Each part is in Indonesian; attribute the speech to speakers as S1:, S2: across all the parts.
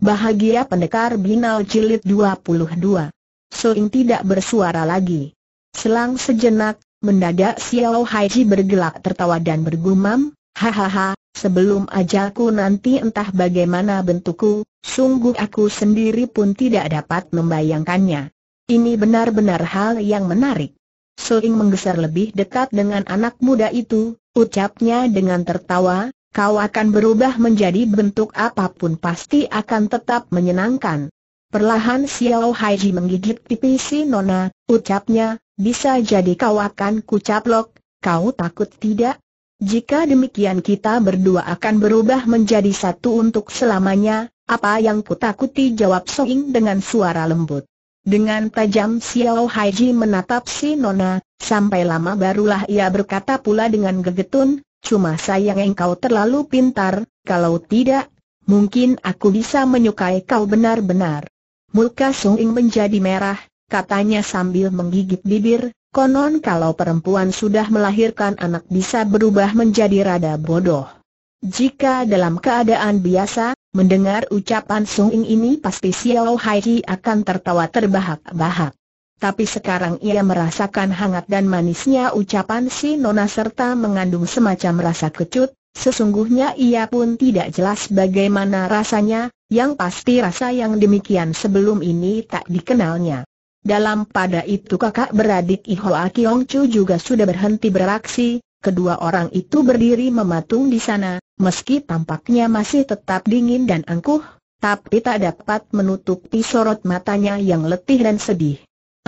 S1: Bahagia Pendekar Binal Jilid 22 Soing tidak bersuara lagi. Selang sejenak, mendadak Xiao Haiji bergelak tertawa dan bergumam, Hahaha, sebelum ajalku nanti entah bagaimana bentukku, sungguh aku sendiri pun tidak dapat membayangkannya. Ini benar-benar hal yang menarik. Soing menggeser lebih dekat dengan anak muda itu, ucapnya dengan tertawa, kau akan berubah menjadi bentuk apa pun pasti akan tetap menyenangkan. Perlahan Xiao Haiji menggigit pipi si Nona, ucapnya, bisa jadi kau akan kucaplok, kau takut tidak? Jika demikian kita berdua akan berubah menjadi satu untuk selamanya, apa yang kutakuti jawab Soing dengan suara lembut. Dengan tajam Xiao Haiji menatap si Nona, sampai lama barulah ia berkata pula dengan gegetun, cuma sayang engkau terlalu pintar, kalau tidak, mungkin aku bisa menyukai kau benar-benar. Muka Soing menjadi merah, katanya sambil menggigit bibir, Konon kalau perempuan sudah melahirkan anak bisa berubah menjadi rada bodoh. Jika dalam keadaan biasa, mendengar ucapan Sung Ing ini pasti Xiao Hai akan tertawa terbahak-bahak. Tapi sekarang ia merasakan hangat dan manisnya ucapan si Nona serta mengandung semacam rasa kecut, sesungguhnya ia pun tidak jelas bagaimana rasanya, yang pasti rasa yang demikian sebelum ini tak dikenalnya. Dalam pada itu kakak beradik Ihoa Kiong Chu juga sudah berhenti beraksi, kedua orang itu berdiri mematung di sana, meski tampaknya masih tetap dingin dan angkuh, tapi tak dapat menutupi sorot matanya yang letih dan sedih.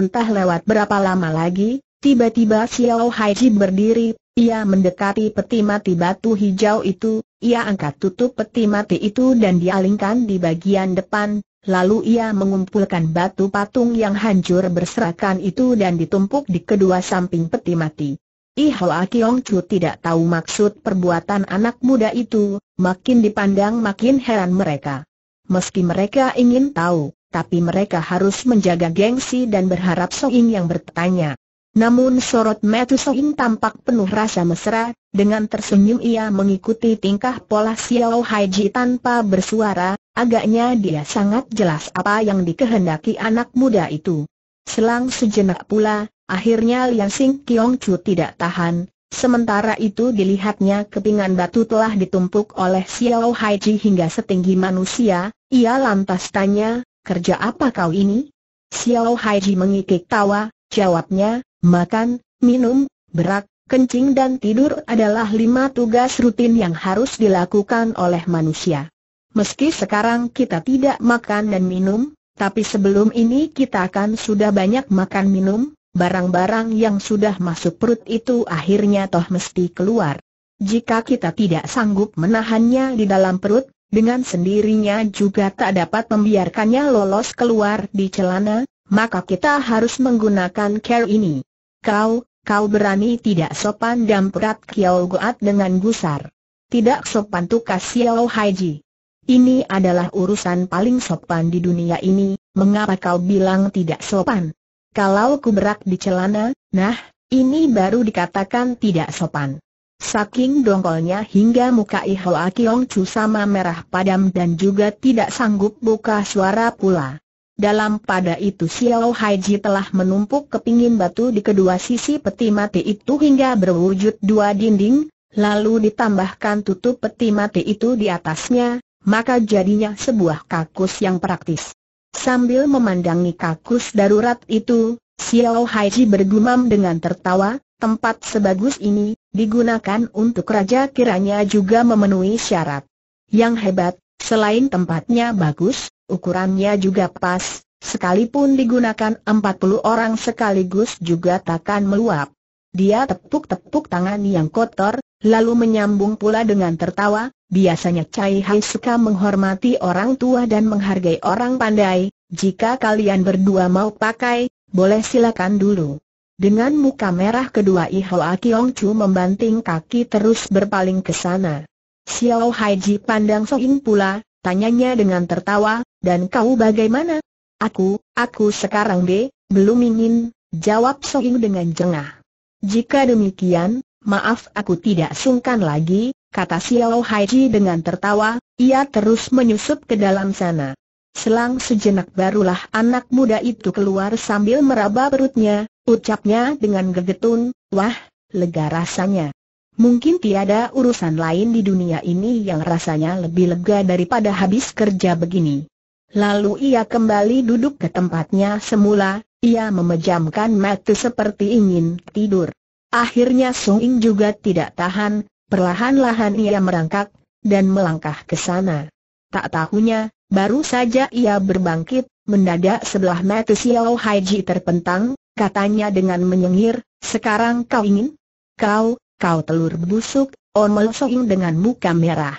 S1: Entah lewat berapa lama lagi, tiba-tiba Xiao Haiji berdiri, ia mendekati peti mati batu hijau itu, ia angkat tutup peti mati itu dan dialingkan di bagian depan, Lalu ia mengumpulkan batu patung yang hancur berserakan itu dan ditumpuk di kedua samping peti mati. Ihoa Kiong Chu tidak tahu maksud perbuatan anak muda itu, makin dipandang makin heran mereka. Meski mereka ingin tahu, tapi mereka harus menjaga gengsi dan berharap Soing yang bertanya. Namun sorot metu Soing tampak penuh rasa mesra, dengan tersenyum ia mengikuti tingkah pola Xiao Haiji tanpa bersuara, Agaknya dia sangat jelas apa yang dikehendaki anak muda itu. Selang sejenak pula, akhirnya Lian Sing Kiong Chu tidak tahan, sementara itu dilihatnya kepingan batu telah ditumpuk oleh Xiao Haiji hingga setinggi manusia, ia lantas tanya, kerja apa kau ini? Xiao Haiji mengikik tawa, jawabnya, makan, minum, berak, kencing dan tidur adalah lima tugas rutin yang harus dilakukan oleh manusia. Meski sekarang kita tidak makan dan minum, tapi sebelum ini kita akan sudah banyak makan minum, barang-barang yang sudah masuk perut itu akhirnya toh mesti keluar. Jika kita tidak sanggup menahannya di dalam perut, dengan sendirinya juga tak dapat membiarkannya lolos keluar di celana, maka kita harus menggunakan care ini. Kau, kau berani tidak sopan dan perat Kiao Goat dengan gusar. Tidak sopan tukas Xiao Haiji. Ini adalah urusan paling sopan di dunia ini, mengapa kau bilang tidak sopan? Kalau ku berak di celana, nah, ini baru dikatakan tidak sopan. Saking dongkolnya hingga muka Ihoa Kiong Chu sama merah padam dan juga tidak sanggup buka suara pula. Dalam pada itu Xiao Haiji telah menumpuk kepingin batu di kedua sisi peti mati itu hingga berwujud dua dinding, lalu ditambahkan tutup peti mati itu di atasnya, maka jadinya sebuah kakus yang praktis. Sambil memandangi kakus darurat itu, Xiao Haiji bergumam dengan tertawa, tempat sebagus ini, digunakan untuk raja kiranya juga memenuhi syarat. Yang hebat, selain tempatnya bagus, ukurannya juga pas, sekalipun digunakan 40 orang sekaligus juga takkan meluap. Dia tepuk-tepuk tangan yang kotor, lalu menyambung pula dengan tertawa, biasanya Cai Hai suka menghormati orang tua dan menghargai orang pandai, jika kalian berdua mau pakai, boleh silakan dulu. Dengan muka merah kedua Ihoa Kiong Chu membanting kaki terus berpaling ke sana. Xiao Haiji pandang Soing pula, tanyanya dengan tertawa, dan kau bagaimana? Aku, aku sekarang be, belum ingin, jawab Soing dengan jengah. Jika demikian, Maaf aku tidak sungkan lagi, kata Xiao Haiji dengan tertawa, ia terus menyusup ke dalam sana. Selang sejenak barulah anak muda itu keluar sambil meraba perutnya, ucapnya dengan gegetun, wah, lega rasanya. Mungkin tiada urusan lain di dunia ini yang rasanya lebih lega daripada habis kerja begini. Lalu ia kembali duduk ke tempatnya semula, ia memejamkan mata seperti ingin tidur. Akhirnya Song Ing juga tidak tahan, perlahan-lahan ia merangkak, dan melangkah ke sana. Tak tahunya, baru saja ia berbangkit, mendadak sebelah mata Xiao Haiji terpentang, katanya dengan menyengir, sekarang kau ingin? Kau, kau telur busuk, Omel Soing dengan muka merah.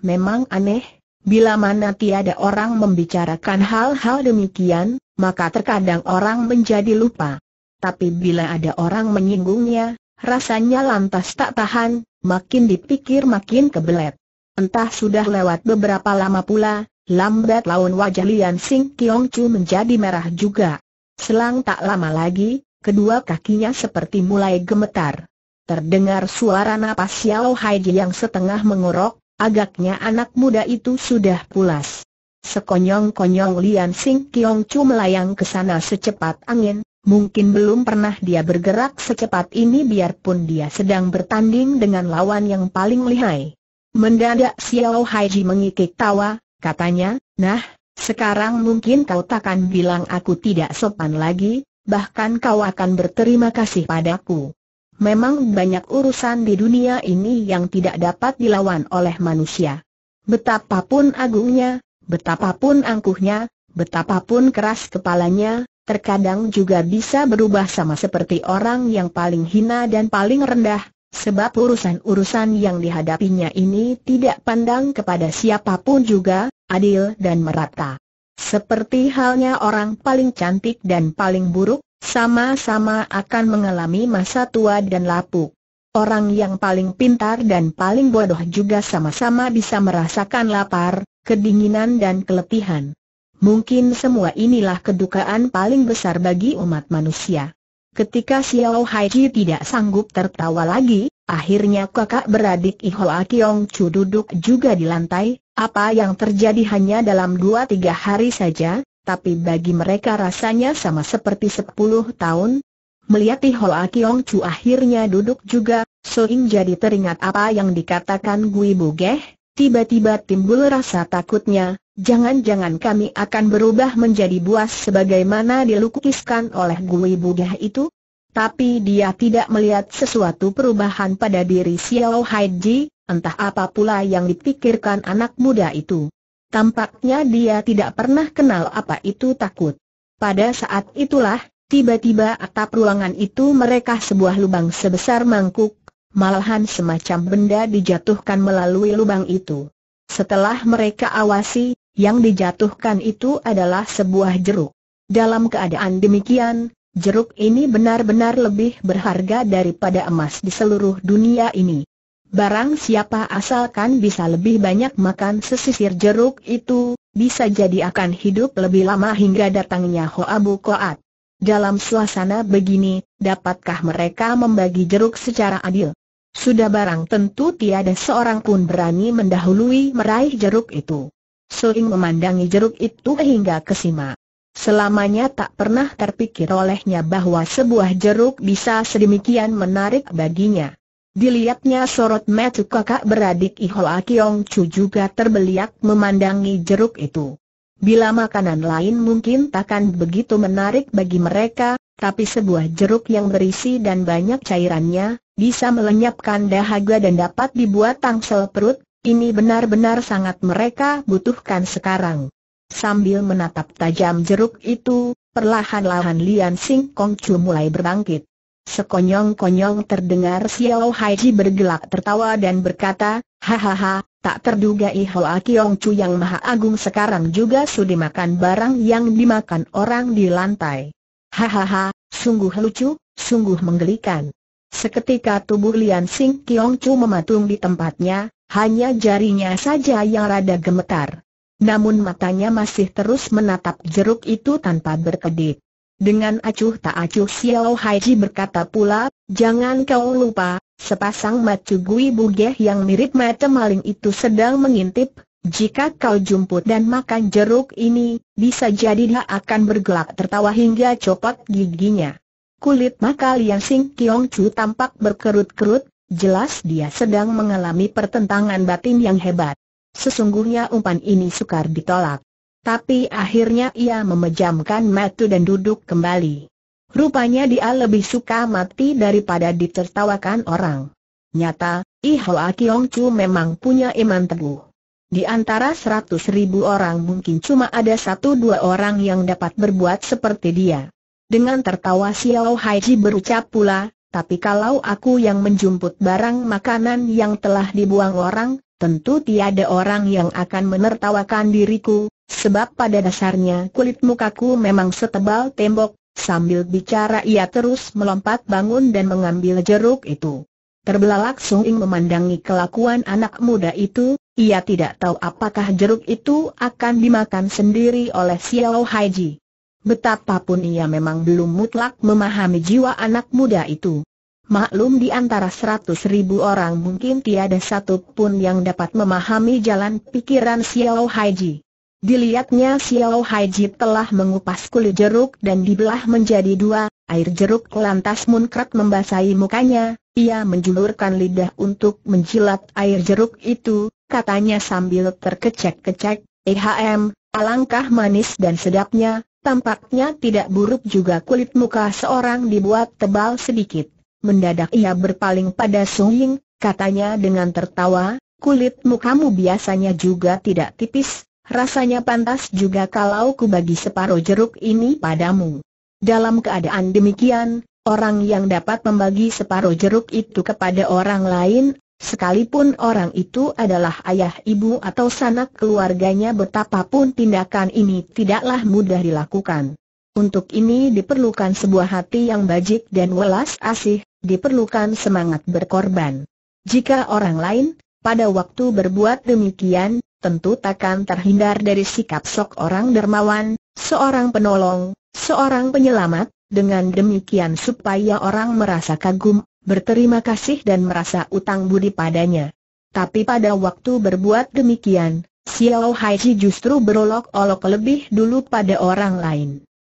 S1: Memang aneh, bila mana tiada orang membicarakan hal-hal demikian, maka terkadang orang menjadi lupa. Tapi bila ada orang menyinggungnya, rasanya lantas tak tahan, makin dipikir makin kebelet. Entah sudah lewat beberapa lama pula, lambat laun wajah Lian Sing Kiong Chu menjadi merah juga. Selang tak lama lagi, kedua kakinya seperti mulai gemetar. Terdengar suara napas Xiao Haiji yang setengah mengorok, agaknya anak muda itu sudah pulas. Sekonyong-konyong Lian Sing Kiong Chu melayang ke sana secepat angin, mungkin belum pernah dia bergerak secepat ini biarpun dia sedang bertanding dengan lawan yang paling lihai. Mendadak Xiao Haiji mengikik tawa, katanya, nah, sekarang mungkin kau takkan bilang aku tidak sopan lagi, bahkan kau akan berterima kasih padaku. Memang banyak urusan di dunia ini yang tidak dapat dilawan oleh manusia. Betapapun agungnya, betapapun angkuhnya, betapapun keras kepalanya, terkadang juga bisa berubah sama seperti orang yang paling hina dan paling rendah, Sebab urusan-urusan yang dihadapinya ini tidak pandang kepada siapa pun juga, adil dan merata. Seperti halnya orang paling cantik dan paling buruk, sama-sama akan mengalami masa tua dan lapuk. Orang yang paling pintar dan paling bodoh juga sama-sama bisa merasakan lapar, kedinginan dan keletihan. Mungkin semua inilah kedukaan paling besar bagi umat manusia. Ketika Xiao Haiji tidak sanggup tertawa lagi, akhirnya kakak beradik Ihoa Kiong Chu duduk juga di lantai, apa yang terjadi hanya dalam dua tiga hari saja, tapi bagi mereka rasanya sama seperti sepuluh tahun. Melihat Ihoa Kiong Chu akhirnya duduk juga, Soing jadi teringat apa yang dikatakan Gui Bugeh, tiba-tiba timbul rasa takutnya, Jangan-jangan kami akan berubah menjadi buas sebagaimana dilukiskan oleh Gui Buddha itu? Tapi dia tidak melihat sesuatu perubahan pada diri Xiao Haiji, entah apa pula yang dipikirkan anak muda itu. Tampaknya dia tidak pernah kenal apa itu takut. Pada saat itulah, tiba-tiba atap ruangan itu mereka sebuah lubang sebesar mangkuk, malahan semacam benda dijatuhkan melalui lubang itu. Setelah mereka awasi, yang dijatuhkan itu adalah sebuah jeruk. Dalam keadaan demikian, jeruk ini benar-benar lebih berharga daripada emas di seluruh dunia ini. Barang siapa asalkan bisa lebih banyak makan sesisir jeruk itu, bisa jadi akan hidup lebih lama hingga datangnya Hoabu Koat. Dalam suasana begini, dapatkah mereka membagi jeruk secara adil? Sudah barang tentu tiada seorang pun berani mendahului meraih jeruk itu. Soing memandangi jeruk itu hingga kesima. Selamanya tak pernah terpikir olehnya bahwa sebuah jeruk bisa sedemikian menarik baginya. Dilihatnya sorot mata kakak beradik Ihoa Kiong Chu juga terbeliak memandangi jeruk itu. Bila makanan lain mungkin takkan begitu menarik bagi mereka, tapi sebuah jeruk yang berisi dan banyak cairannya, bisa melenyapkan dahaga dan dapat dibuat tangsel perut, ini benar-benar sangat mereka butuhkan sekarang. Sambil menatap tajam jeruk itu, perlahan-lahan Lian Sing Kong Chu mulai berbangkit. Sekonyong-konyong terdengar Xiao Haiji bergelak tertawa dan berkata, Hahaha, tak terduga Ihoa Kiong Chu yang maha agung sekarang juga sudah makan barang yang dimakan orang di lantai. Hahaha, sungguh lucu, sungguh menggelikan. Seketika tubuh Lian Sing Kiong Chu mematung di tempatnya, hanya jarinya saja yang rada gemetar. Namun matanya masih terus menatap jeruk itu tanpa berkedip. Dengan acuh tak acuh Xiao Haiji berkata pula, jangan kau lupa, sepasang mata Gui Bugeh yang mirip mata maling itu sedang mengintip, Jika kau jumput dan makan jeruk ini, bisa jadi dia akan bergelak tertawa hingga copot giginya. Kulit maka Lian Sing Kiong Chu tampak berkerut-kerut, jelas dia sedang mengalami pertentangan batin yang hebat. Sesungguhnya umpan ini sukar ditolak. Tapi akhirnya ia memejamkan mata dan duduk kembali. Rupanya dia lebih suka mati daripada ditertawakan orang. Nyata, Ihoa Kiong Chu memang punya iman teguh. Di antara seratus ribu orang mungkin cuma ada satu dua orang yang dapat berbuat seperti dia. Dengan tertawa Xiao Haiji berucap pula, tapi kalau aku yang menjumput barang makanan yang telah dibuang orang, tentu tiada orang yang akan menertawakan diriku, Sebab pada dasarnya kulit mukaku memang setebal tembok, sambil bicara ia terus melompat bangun dan mengambil jeruk itu. Terbelalak Sung Ing memandangi kelakuan anak muda itu, ia tidak tahu apakah jeruk itu akan dimakan sendiri oleh Xiao Haiji. Betapapun ia memang belum mutlak memahami jiwa anak muda itu. Maklum di antara seratus ribu orang mungkin tiada satu pun yang dapat memahami jalan pikiran Xiao Haiji. Dilihatnya Xiao Haiji telah mengupas kulit jeruk dan dibelah menjadi dua, air jeruk lantas munkrat membasahi mukanya, ia menjulurkan lidah untuk menjilat air jeruk itu, katanya sambil terkecek-kecek, EHM, alangkah manis dan sedapnya, tampaknya tidak buruk juga kulit muka seorang dibuat tebal sedikit. Mendadak ia berpaling pada Sung Ying, katanya dengan tertawa, kulit mukamu biasanya juga tidak tipis, Rasanya pantas juga kalau ku bagi separuh jeruk ini padamu. Dalam keadaan demikian, orang yang dapat membagi separuh jeruk itu kepada orang lain, sekalipun orang itu adalah ayah ibu atau sanak keluarganya betapapun tindakan ini tidaklah mudah dilakukan. Untuk ini diperlukan sebuah hati yang bajik dan welas asih, diperlukan semangat berkorban. Jika orang lain, pada waktu berbuat demikian, tentu takkan terhindar dari sikap sok orang dermawan, seorang penolong, seorang penyelamat, dengan demikian supaya orang merasa kagum, berterima kasih dan merasa utang budi padanya. Tapi pada waktu berbuat demikian, Xiao Haiji justru berolok-olok lebih dulu pada orang lain.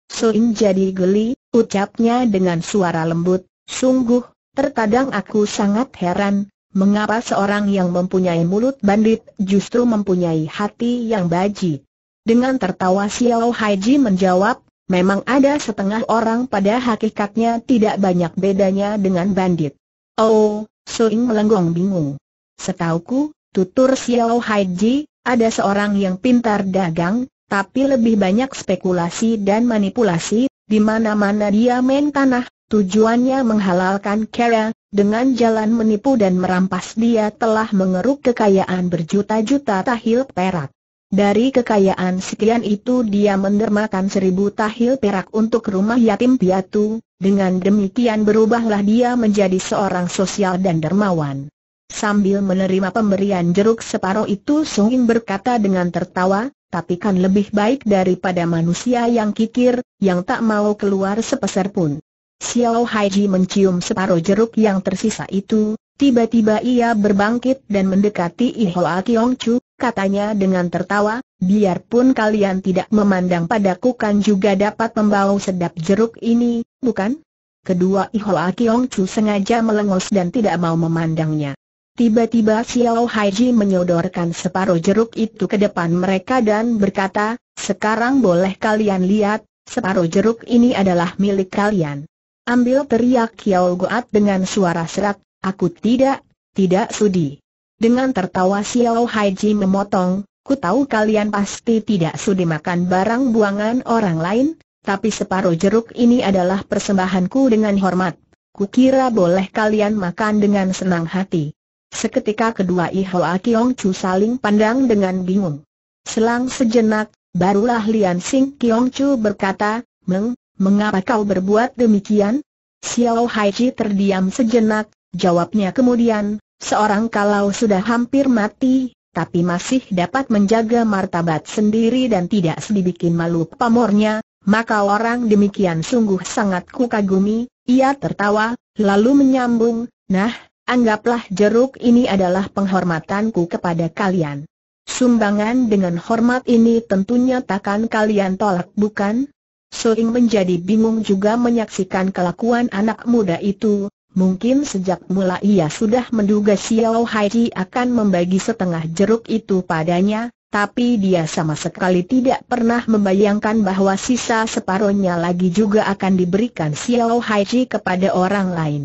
S1: Soin jadi geli, ucapnya dengan suara lembut, sungguh, terkadang aku sangat heran, Mengapa seorang yang mempunyai mulut bandit justru mempunyai hati yang baji? Dengan tertawa Xiao Haiji menjawab, memang ada setengah orang pada hakikatnya tidak banyak bedanya dengan bandit. Oh, Soing melenggong bingung. Setauku, tutur Xiao Haiji, ada seorang yang pintar dagang, tapi lebih banyak spekulasi dan manipulasi, di mana-mana dia main tanah, tujuannya menghalalkan kera, dengan jalan menipu dan merampas dia telah mengeruk kekayaan berjuta-juta tahil perak. Dari kekayaan sekian itu dia mendermakan seribu tahil perak untuk rumah yatim piatu, dengan demikian berubahlah dia menjadi seorang sosial dan dermawan. Sambil menerima pemberian jeruk separuh itu Sungin berkata dengan tertawa, tapi kan lebih baik daripada manusia yang kikir, yang tak mau keluar sepeser pun. Xiao Haiji mencium separuh jeruk yang tersisa itu, tiba-tiba ia berbangkit dan mendekati Ihoa Kiong Chu, katanya dengan tertawa, biarpun kalian tidak memandang padaku kan juga dapat membau sedap jeruk ini, bukan? Kedua Ihoa Kiong Chu sengaja melengos dan tidak mau memandangnya. Tiba-tiba Xiao Haiji menyodorkan separuh jeruk itu ke depan mereka dan berkata, sekarang boleh kalian lihat, separuh jeruk ini adalah milik kalian. Ambil teriak Kiao Goat dengan suara serak, aku tidak, tidak sudi. Dengan tertawa Xiao Haiji memotong, ku tahu kalian pasti tidak sudi makan barang buangan orang lain, tapi separuh jeruk ini adalah persembahanku dengan hormat. Kukira boleh kalian makan dengan senang hati. Seketika kedua Ihoa Kiong Chu saling pandang dengan bingung. Selang sejenak, barulah Lian Sing Kiong Chu berkata, Meng, Mengapa kau berbuat demikian? Xiao Haiji terdiam sejenak, jawabnya kemudian, seorang kalau sudah hampir mati, tapi masih dapat menjaga martabat sendiri dan tidak sedibikin malu pamornya, maka orang demikian sungguh sangat kukagumi, ia tertawa, lalu menyambung, nah, anggaplah jeruk ini adalah penghormatanku kepada kalian. Sumbangan dengan hormat ini tentunya takkan kalian tolak bukan? Soing menjadi bingung juga menyaksikan kelakuan anak muda itu, mungkin sejak mula ia sudah menduga Xiao Haiji akan membagi setengah jeruk itu padanya, tapi dia sama sekali tidak pernah membayangkan bahwa sisa separohnya lagi juga akan diberikan Xiao Haiji kepada orang lain.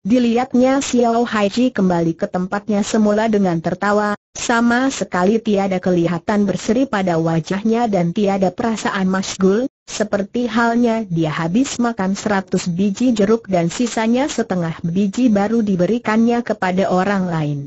S1: Dilihatnya Xiao Haiji kembali ke tempatnya semula dengan tertawa, sama sekali tiada kelihatan berseri pada wajahnya dan tiada perasaan masgul, seperti halnya dia habis makan seratus biji jeruk dan sisanya setengah biji baru diberikannya kepada orang lain.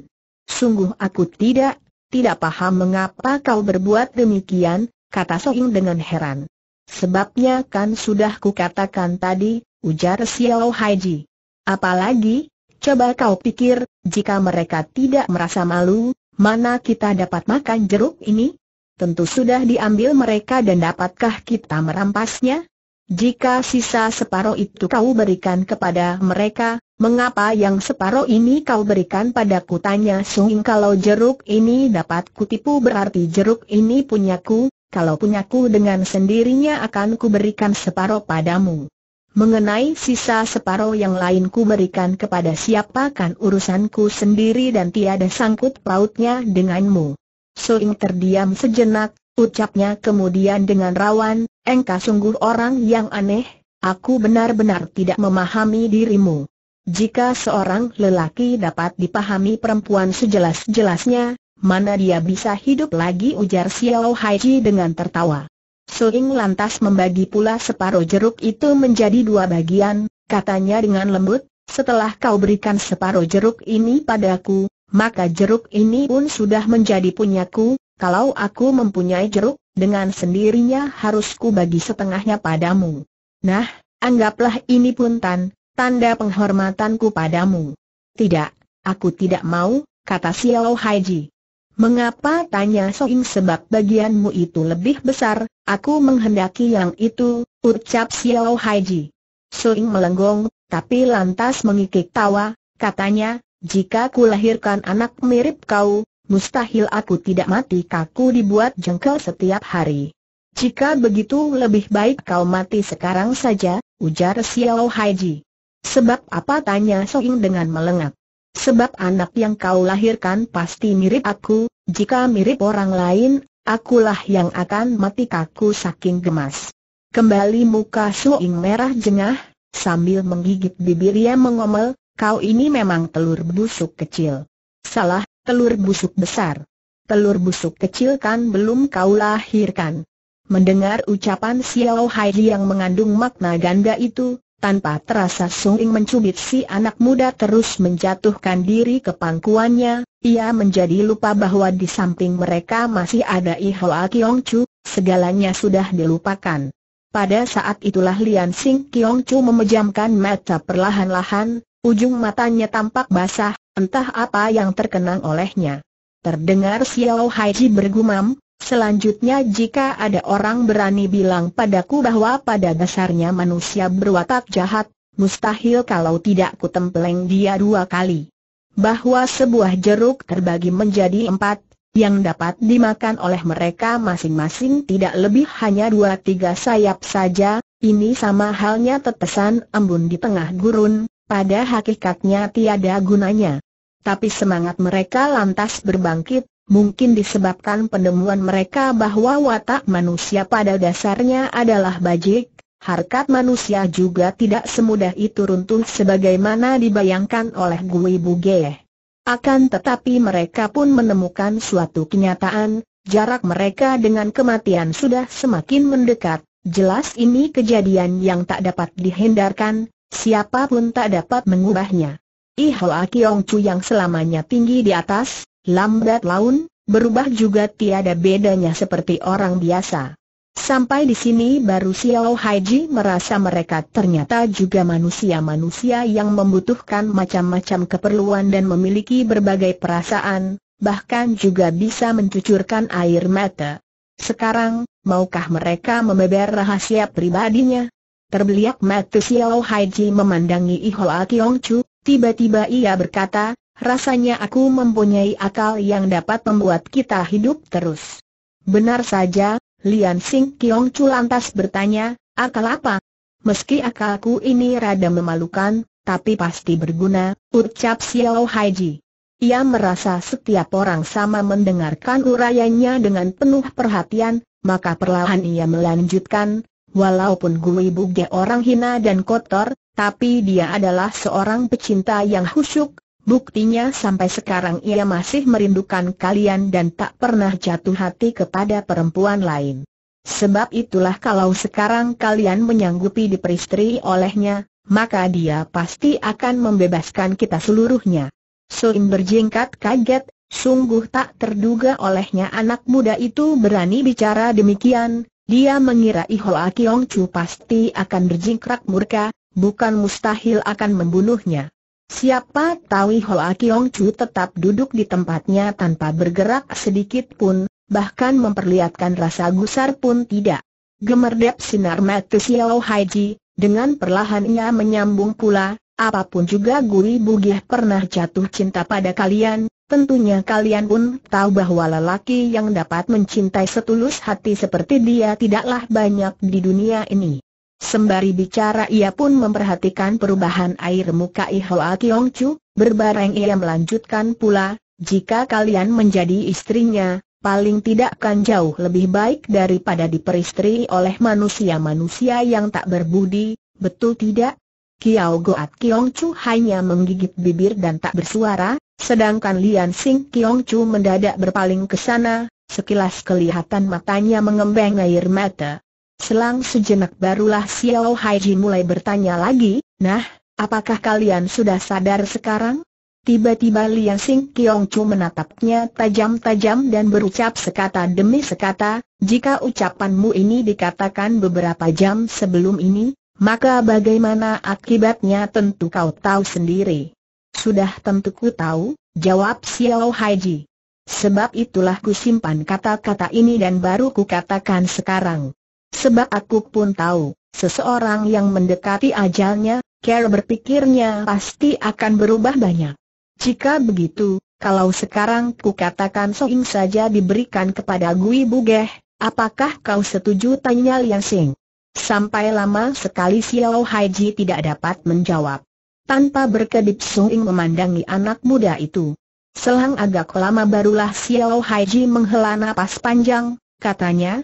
S1: Sungguh aku tidak, tidak paham mengapa kau berbuat demikian, kata Soing dengan heran. Sebabnya kan sudah kukatakan tadi, ujar Xiao Haiji. Apalagi, coba kau pikir, jika mereka tidak merasa malu, mana kita dapat makan jeruk ini? Tentu sudah diambil mereka dan dapatkah kita merampasnya? Jika sisa separuh itu kau berikan kepada mereka, mengapa yang separuh ini kau berikan padaku? Tanya Sung kalau jeruk ini dapat kutipu berarti jeruk ini punyaku, kalau punyaku dengan sendirinya akan kuberikan separuh padamu. Mengenai sisa separuh yang lain ku berikan kepada siapa kan urusanku sendiri dan tiada sangkut pautnya denganmu. Soing terdiam sejenak, ucapnya kemudian dengan rawan, engkau sungguh orang yang aneh, aku benar-benar tidak memahami dirimu. Jika seorang lelaki dapat dipahami perempuan sejelas-jelasnya, mana dia bisa hidup lagi ujar Xiao Haiji dengan tertawa. Soing lantas membagi pula separuh jeruk itu menjadi dua bagian, katanya dengan lembut, setelah kau berikan separuh jeruk ini padaku, maka jeruk ini pun sudah menjadi punyaku, kalau aku mempunyai jeruk, dengan sendirinya harus ku bagi setengahnya padamu. Nah, anggaplah ini pun tan, tanda penghormatanku padamu. Tidak, aku tidak mau, kata Xiao Haiji. Mengapa tanya Soing sebab bagianmu itu lebih besar, aku menghendaki yang itu, ucap Xiao Haiji. Soing melenggong, tapi lantas mengikik tawa, katanya, jika ku lahirkan anak mirip kau, mustahil aku tidak mati kaku dibuat jengkel setiap hari. Jika begitu lebih baik kau mati sekarang saja, ujar Xiao Haiji. Sebab apa tanya Soing dengan melengak. Sebab anak yang kau lahirkan pasti mirip aku, jika mirip orang lain, akulah yang akan mati kaku saking gemas. Kembali muka Suing merah jengah, sambil menggigit bibirnya mengomel, kau ini memang telur busuk kecil. Salah, telur busuk besar. Telur busuk kecil kan belum kau lahirkan. Mendengar ucapan Xiao Hai yang mengandung makna ganda itu, tanpa terasa Sung Ing mencubit si anak muda terus menjatuhkan diri ke pangkuannya, ia menjadi lupa bahwa di samping mereka masih ada I Hoa Kiong Chu, segalanya sudah dilupakan. Pada saat itulah Lian Sing Kiong Chu memejamkan mata perlahan-lahan, ujung matanya tampak basah, entah apa yang terkenang olehnya. Terdengar Xiao Haiji bergumam, Selanjutnya jika ada orang berani bilang padaku bahwa pada dasarnya manusia berwatak jahat, mustahil kalau tidak kutempleng dia dua kali. Bahwa sebuah jeruk terbagi menjadi empat, yang dapat dimakan oleh mereka masing-masing tidak lebih hanya dua tiga sayap saja, ini sama halnya tetesan embun di tengah gurun, pada hakikatnya tiada gunanya. Tapi semangat mereka lantas berbangkit, Mungkin disebabkan penemuan mereka bahwa watak manusia pada dasarnya adalah bajik, harkat manusia juga tidak semudah itu runtuh sebagaimana dibayangkan oleh Gui Buge. Akan tetapi mereka pun menemukan suatu kenyataan, jarak mereka dengan kematian sudah semakin mendekat, jelas ini kejadian yang tak dapat dihindarkan, siapa pun tak dapat mengubahnya. Ihoa Kiong Chu yang selamanya tinggi di atas, lambat laun, berubah juga tiada bedanya seperti orang biasa. Sampai di sini baru Xiao Haiji merasa mereka ternyata juga manusia-manusia yang membutuhkan macam-macam keperluan dan memiliki berbagai perasaan, bahkan juga bisa mencucurkan air mata. Sekarang, maukah mereka membeber rahasia pribadinya? Terbeliak mata Xiao Haiji memandangi Ihoa Kiong Chu, tiba-tiba ia berkata, rasanya aku mempunyai akal yang dapat membuat kita hidup terus. Benar saja, Lian Sing Kiong Chu lantas bertanya, akal apa? Meski akalku ini rada memalukan, tapi pasti berguna, ucap Xiao Haiji. Ia merasa setiap orang sama mendengarkan urayanya dengan penuh perhatian, maka perlahan ia melanjutkan, walaupun Gui Buge orang hina dan kotor, tapi dia adalah seorang pecinta yang khusyuk, Buktinya sampai sekarang ia masih merindukan kalian dan tak pernah jatuh hati kepada perempuan lain. Sebab itulah kalau sekarang kalian menyanggupi diperistri olehnya, maka dia pasti akan membebaskan kita seluruhnya. Soin berjingkat kaget, sungguh tak terduga olehnya anak muda itu berani bicara demikian, dia mengira Ihoa Kiong Chu pasti akan berjingkrak murka, bukan mustahil akan membunuhnya. Siapa tahu Hoa Kiong Chu tetap duduk di tempatnya tanpa bergerak sedikit pun, bahkan memperlihatkan rasa gusar pun tidak. Gemerdep sinar mata Xiao Haiji, dengan perlahan ia menyambung pula, apa pun juga Guri Bugih pernah jatuh cinta pada kalian, tentunya kalian pun tahu bahwa lelaki yang dapat mencintai setulus hati seperti dia tidaklah banyak di dunia ini. Sembari bicara ia pun memperhatikan perubahan air muka Ihoa Kiong Chu, berbareng ia melanjutkan pula, jika kalian menjadi istrinya, paling tidak akan jauh lebih baik daripada diperistri oleh manusia-manusia yang tak berbudi, betul tidak? Kiao Goat Kiong Chu hanya menggigit bibir dan tak bersuara, sedangkan Lian Sing Kiong Chu mendadak berpaling ke sana, sekilas kelihatan matanya mengembang air mata. Selang sejenak barulah Xiao Haiji mulai bertanya lagi, nah, apakah kalian sudah sadar sekarang? Tiba-tiba Lian Sing Kiong Chu menatapnya tajam-tajam dan berucap sekata demi sekata, jika ucapanmu ini dikatakan beberapa jam sebelum ini, maka bagaimana akibatnya tentu kau tahu sendiri. Sudah tentu ku tahu, jawab Xiao Haiji. Sebab itulah ku simpan kata-kata ini dan baru ku katakan sekarang. Sebab aku pun tahu, seseorang yang mendekati ajalnya, care berpikirnya pasti akan berubah banyak. Jika begitu, kalau sekarang ku katakan Soing saja diberikan kepada Gui Bugeh, apakah kau setuju tanya Liang Sing? Sampai lama sekali Xiao Haiji tidak dapat menjawab. Tanpa berkedip Soing memandangi anak muda itu. Selang agak lama barulah Xiao Haiji menghela napas panjang, katanya,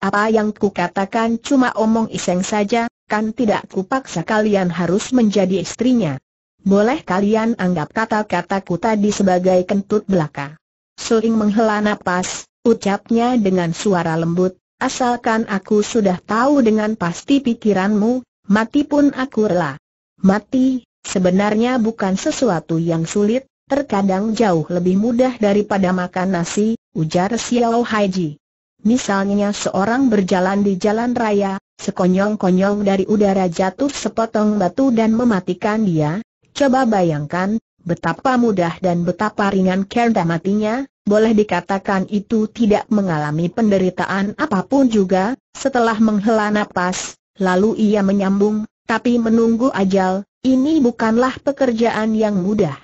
S1: apa yang kukatakan cuma omong iseng saja, kan tidak kupaksa kalian harus menjadi istrinya. Boleh kalian anggap kata-kataku tadi sebagai kentut belaka. Suing menghela napas, ucapnya dengan suara lembut, asalkan aku sudah tahu dengan pasti pikiranmu, mati pun aku rela. Mati, sebenarnya bukan sesuatu yang sulit, terkadang jauh lebih mudah daripada makan nasi, ujar Xiao Haiji. Misalnya seorang berjalan di jalan raya, sekonyong-konyong dari udara jatuh sepotong batu dan mematikan dia, coba bayangkan, betapa mudah dan betapa ringan kerja matinya, boleh dikatakan itu tidak mengalami penderitaan apa pun juga, setelah menghela napas, lalu ia menyambung, tapi menunggu ajal, ini bukanlah pekerjaan yang mudah.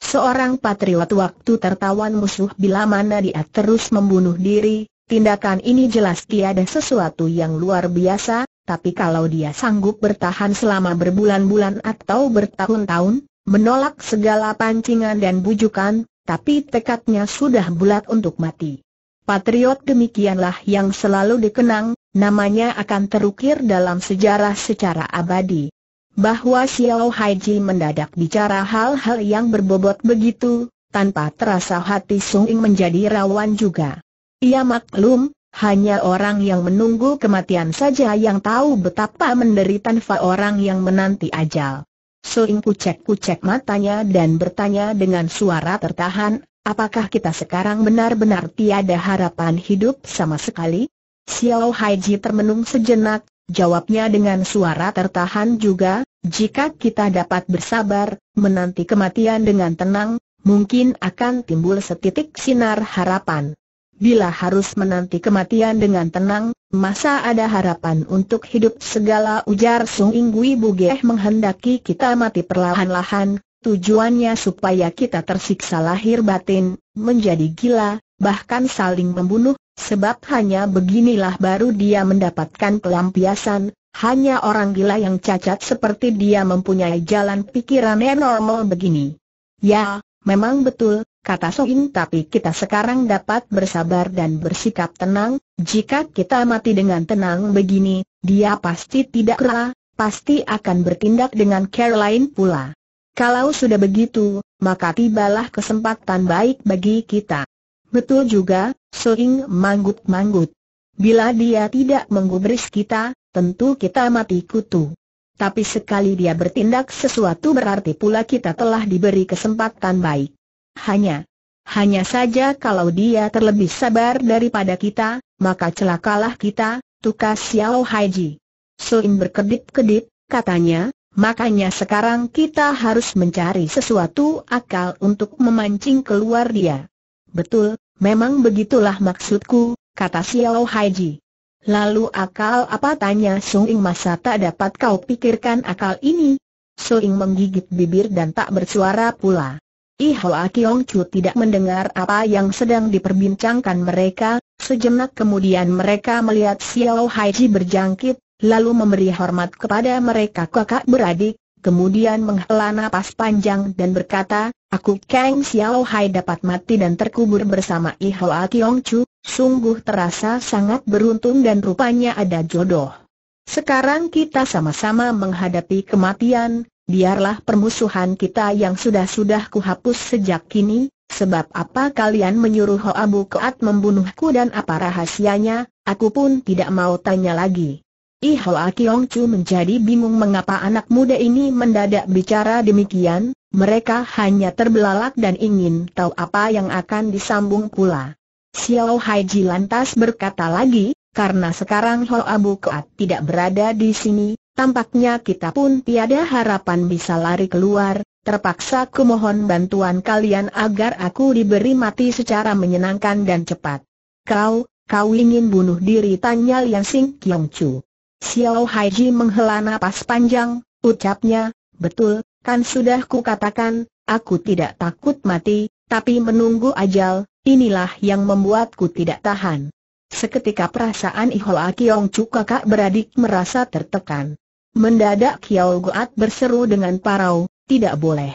S1: Seorang patriot waktu tertawan musuh bila mana dia terus membunuh diri, Tindakan ini jelas tiada sesuatu yang luar biasa, tapi kalau dia sanggup bertahan selama berbulan-bulan atau bertahun-tahun, menolak segala pancingan dan bujukan, tapi tekadnya sudah bulat untuk mati. Patriot demikianlah yang selalu dikenang, namanya akan terukir dalam sejarah secara abadi. Bahwa Xiao Haiji mendadak bicara hal-hal yang berbobot begitu, tanpa terasa hati Sung Ing menjadi rawan juga. Ia maklum, hanya orang yang menunggu kematian saja yang tahu betapa menderita orang yang menanti ajal. Soing kucek-kucek matanya dan bertanya dengan suara tertahan, apakah kita sekarang benar-benar tiada harapan hidup sama sekali? Xiao Haiji termenung sejenak, jawabnya dengan suara tertahan juga, jika kita dapat bersabar, menanti kematian dengan tenang, mungkin akan timbul setitik sinar harapan. Bila harus menanti kematian dengan tenang, masa ada harapan untuk hidup segala ujar Sung Inggui Bugeh menghendaki kita mati perlahan-lahan, tujuannya supaya kita tersiksa lahir batin, menjadi gila, bahkan saling membunuh, sebab hanya beginilah baru dia mendapatkan pelampiasan, hanya orang gila yang cacat seperti dia mempunyai jalan pikiran yang normal begini. Ya, memang betul, kata Soing tapi kita sekarang dapat bersabar dan bersikap tenang, jika kita mati dengan tenang begini, dia pasti tidak rela, pasti akan bertindak dengan Caroline pula. Kalau sudah begitu, maka tibalah kesempatan baik bagi kita. Betul juga, Soing manggut-manggut. Bila dia tidak menggubris kita, tentu kita mati kutu. Tapi sekali dia bertindak sesuatu berarti pula kita telah diberi kesempatan baik. Hanya, hanya saja kalau dia terlebih sabar daripada kita, maka celakalah kita, tukas Xiao Haiji. Soing berkedip-kedip, katanya, makanya sekarang kita harus mencari sesuatu akal untuk memancing keluar dia. Betul, memang begitulah maksudku, kata Xiao Haiji. Lalu akal apa tanya Sung Ing masa tak dapat kau pikirkan akal ini? Sung Ing menggigit bibir dan tak bersuara pula. Ih Hoa Kiong Chu tidak mendengar apa yang sedang diperbincangkan mereka, sejenak kemudian mereka melihat Xiao Haiji berjangkit, lalu memberi hormat kepada mereka kakak beradik, kemudian menghela napas panjang dan berkata, Aku Kang Xiao Hai dapat mati dan terkubur bersama I Hoa Kiong Chu, sungguh terasa sangat beruntung dan rupanya ada jodoh. Sekarang kita sama-sama menghadapi kematian, biarlah permusuhan kita yang sudah-sudah kuhapus sejak kini, sebab apa kalian menyuruh Hoa Bu Keat membunuhku dan apa rahasianya, aku pun tidak mau tanya lagi. I Hoa Kiong Chu menjadi bingung mengapa anak muda ini mendadak bicara demikian, mereka hanya terbelalak dan ingin tahu apa yang akan disambung pula. Xiao Haiji lantas berkata lagi, karena sekarang Hoa Bu Keat tidak berada di sini, tampaknya kita pun tiada harapan bisa lari keluar, terpaksa kumohon bantuan kalian agar aku diberi mati secara menyenangkan dan cepat. Kau, kau ingin bunuh diri tanya Lian Sing Kiong Chu. Xiao Haiji menghela napas panjang, ucapnya, betul, kan sudah kukatakan, aku tidak takut mati, tapi menunggu ajal, inilah yang membuatku tidak tahan. Seketika perasaan Ihoa Kiong Chu kakak beradik merasa tertekan. Mendadak Kiao Goat berseru dengan parau, tidak boleh.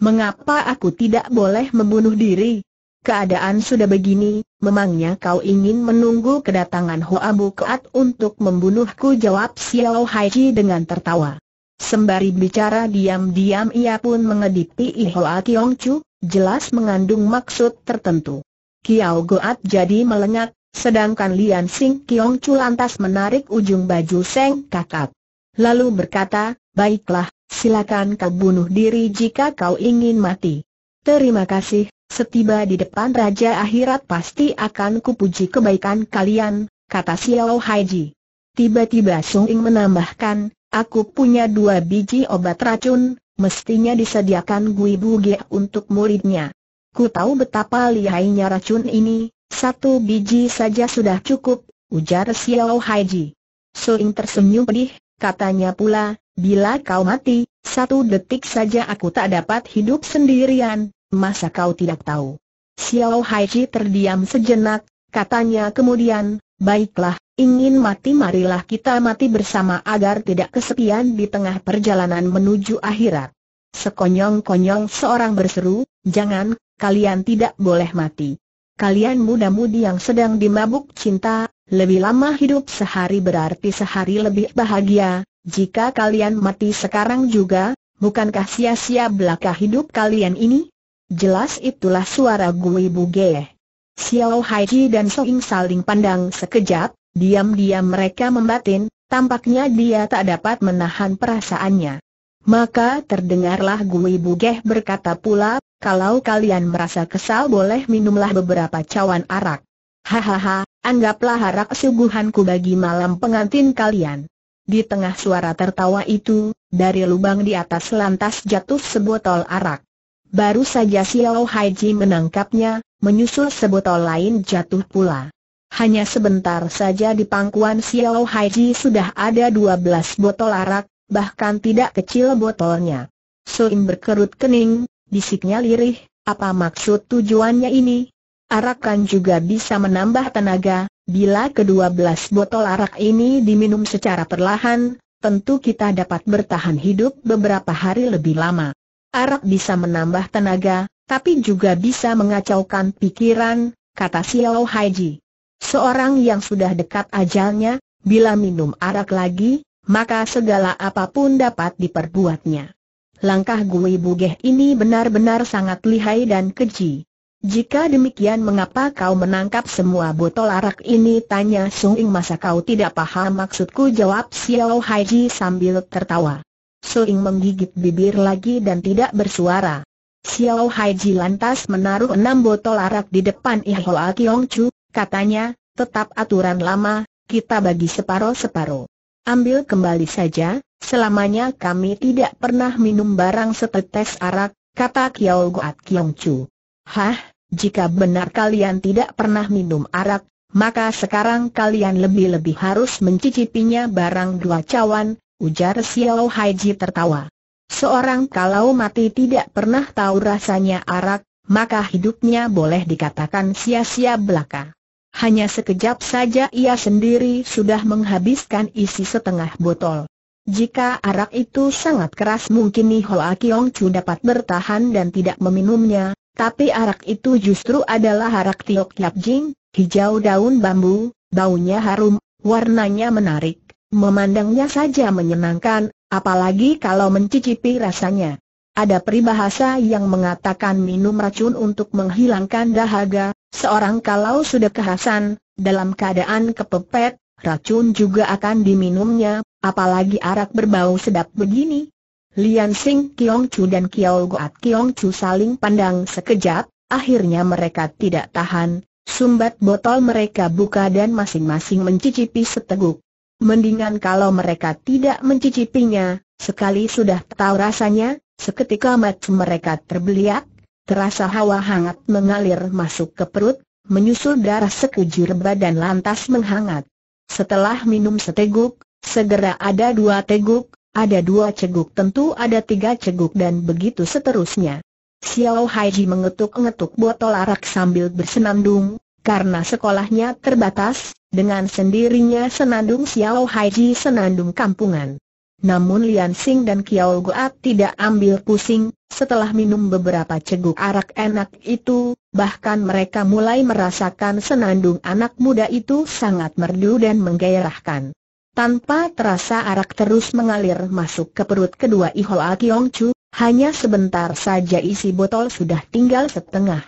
S1: Mengapa aku tidak boleh membunuh diri? Keadaan sudah begini, memangnya kau ingin menunggu kedatangan Hoa Bu Keat untuk membunuhku jawab Xiao Haiji dengan tertawa. Sembari bicara diam-diam ia pun mengedipi Hoa Kiong Chu, jelas mengandung maksud tertentu. Kiao Goat jadi melengak, sedangkan Lian Sing Kiong Chu lantas menarik ujung baju Seng kakak. Lalu berkata, baiklah, silakan kau bunuh diri jika kau ingin mati. Terima kasih, Setiba di depan Raja Akhirat pasti akan kupuji kebaikan kalian, kata Xiao Haiji. Tiba-tiba Sung Ing menambahkan, aku punya dua biji obat racun, mestinya disediakan Gui Buge untuk muridnya. Ku tahu betapa lihainya racun ini, satu biji saja sudah cukup, ujar Xiao Haiji. Ing tersenyum pedih, katanya pula, bila kau mati, satu detik saja aku tak dapat hidup sendirian, masa kau tidak tahu? Xiao Haiji terdiam sejenak, katanya kemudian, baiklah, ingin mati marilah kita mati bersama agar tidak kesepian di tengah perjalanan menuju akhirat. Sekonyong-konyong seorang berseru, jangan, kalian tidak boleh mati. Kalian muda-mudi yang sedang dimabuk cinta, lebih lama hidup sehari berarti sehari lebih bahagia, jika kalian mati sekarang juga, bukankah sia-sia belaka hidup kalian ini? Jelas itulah suara Gui Buge. Xiao Haiji dan Soing saling pandang sekejap, diam-diam mereka membatin, tampaknya dia tak dapat menahan perasaannya. Maka terdengarlah Gui Buge berkata pula, kalau kalian merasa kesal boleh minumlah beberapa cawan arak. Hahaha, anggaplah arak suguhanku bagi malam pengantin kalian. Di tengah suara tertawa itu, dari lubang di atas lantas jatuh sebotol arak. Baru saja Xiao Haiji menangkapnya, menyusul sebotol lain jatuh pula. Hanya sebentar saja di pangkuan Xiao Haiji sudah ada 12 botol arak, bahkan tidak kecil botolnya. Soin berkerut kening, bisiknya lirih, apa maksud tujuannya ini? Arak kan juga bisa menambah tenaga, bila kedua belas botol arak ini diminum secara perlahan, tentu kita dapat bertahan hidup beberapa hari lebih lama. Arak bisa menambah tenaga, tapi juga bisa mengacaukan pikiran, kata Xiao Haiji. Seorang yang sudah dekat ajalnya, bila minum arak lagi, maka segala apa pun dapat diperbuatnya. Langkah Gui Bugeh ini benar-benar sangat lihai dan keji. Jika demikian mengapa kau menangkap semua botol arak ini? Tanya Sung Ing masa kau tidak paham maksudku jawab Xiao Haiji sambil tertawa. Sung Ing menggigit bibir lagi dan tidak bersuara. Xiao Haiji lantas menaruh enam botol arak di depan Ihoa Kiong Chu, katanya, tetap aturan lama, kita bagi separuh-separuh. Ambil kembali saja, Selamanya kami tidak pernah minum barang setetes arak, kata Kiao Goat Kiong Chu. Hah, jika benar kalian tidak pernah minum arak, maka sekarang kalian lebih-lebih harus mencicipinya barang dua cawan, ujar Xiao Haiji tertawa. Seorang kalau mati tidak pernah tahu rasanya arak, maka hidupnya boleh dikatakan sia-sia belaka. Hanya sekejap saja ia sendiri sudah menghabiskan isi setengah botol. Jika arak itu sangat keras mungkin Hoa Kiong Chu dapat bertahan dan tidak meminumnya, tapi arak itu justru adalah arak Tiok Yap Jing, hijau daun bambu, baunya harum, warnanya menarik, memandangnya saja menyenangkan, apalagi kalau mencicipi rasanya. Ada peribahasa yang mengatakan minum racun untuk menghilangkan dahaga, seorang kalau sudah kehasan, dalam keadaan kepepet, racun juga akan diminumnya, apalagi arak berbau sedap begini. Lian Sing Kiong Chu dan Kiao Goat Kiong Chu saling pandang sekejap, akhirnya mereka tidak tahan, sumbat botol mereka buka dan masing-masing mencicipi seteguk. Mendingan kalau mereka tidak mencicipinya, sekali sudah tahu rasanya, seketika mata mereka terbeliak, terasa hawa hangat mengalir masuk ke perut, menyusul darah sekujur badan lantas menghangat. Setelah minum seteguk, segera ada dua teguk, ada dua ceguk tentu ada tiga ceguk dan begitu seterusnya. Xiao Haiji mengetuk-ngetuk botol arak sambil bersenandung, karena sekolahnya terbatas, dengan sendirinya senandung Xiao Haiji senandung kampungan. Namun Lian Xing dan Kiao Goat tidak ambil pusing, setelah minum beberapa ceguk arak enak itu, bahkan mereka mulai merasakan senandung anak muda itu sangat merdu dan menggairahkan. Tanpa terasa arak terus mengalir masuk ke perut kedua Ihoa Kiong Chu, hanya sebentar saja isi botol sudah tinggal setengah.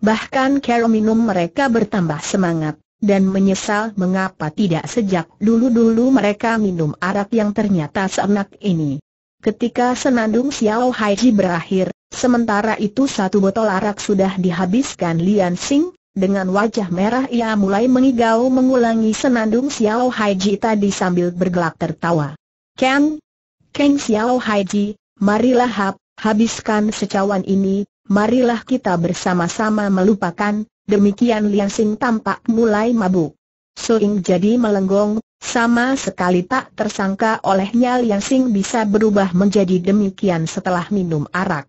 S1: Bahkan cara minum mereka bertambah semangat dan menyesal mengapa tidak sejak dulu-dulu mereka minum arak yang ternyata seenak ini. Ketika senandung Xiao Haiji berakhir, sementara itu satu botol arak sudah dihabiskan Lian Xing, dengan wajah merah ia mulai mengigau mengulangi senandung Xiao Haiji tadi sambil bergelak tertawa. Ken, Ken Xiao Haiji, marilah hab, habiskan secawan ini, marilah kita bersama-sama melupakan, Demikian Liang Sing tampak mulai mabuk. Soing jadi melenggong, sama sekali tak tersangka olehnya Liang Sing bisa berubah menjadi demikian setelah minum arak.